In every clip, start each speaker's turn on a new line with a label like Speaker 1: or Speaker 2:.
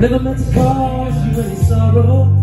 Speaker 1: Never meant to cause you any sorrow.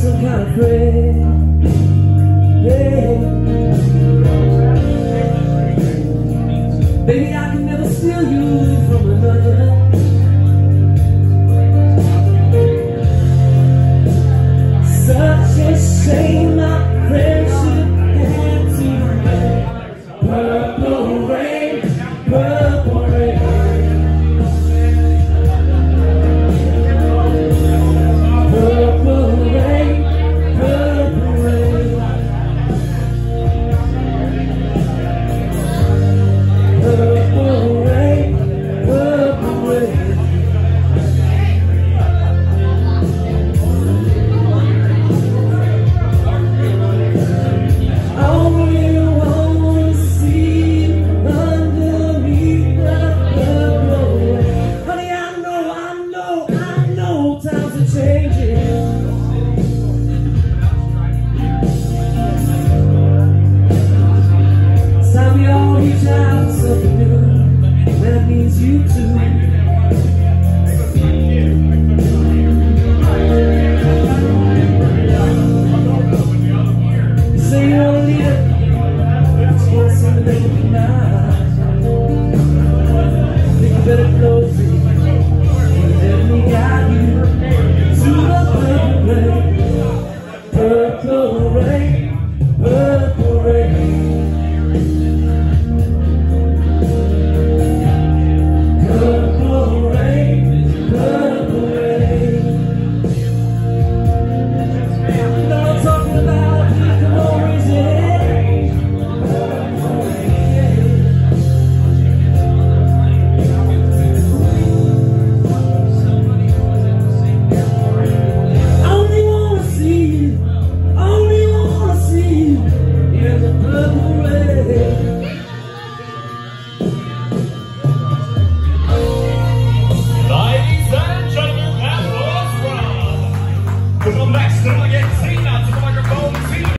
Speaker 1: some kind of crazy, Yeah. Baby, I can never steal you from another. to change it. Time we all reach out to something new. That means you too.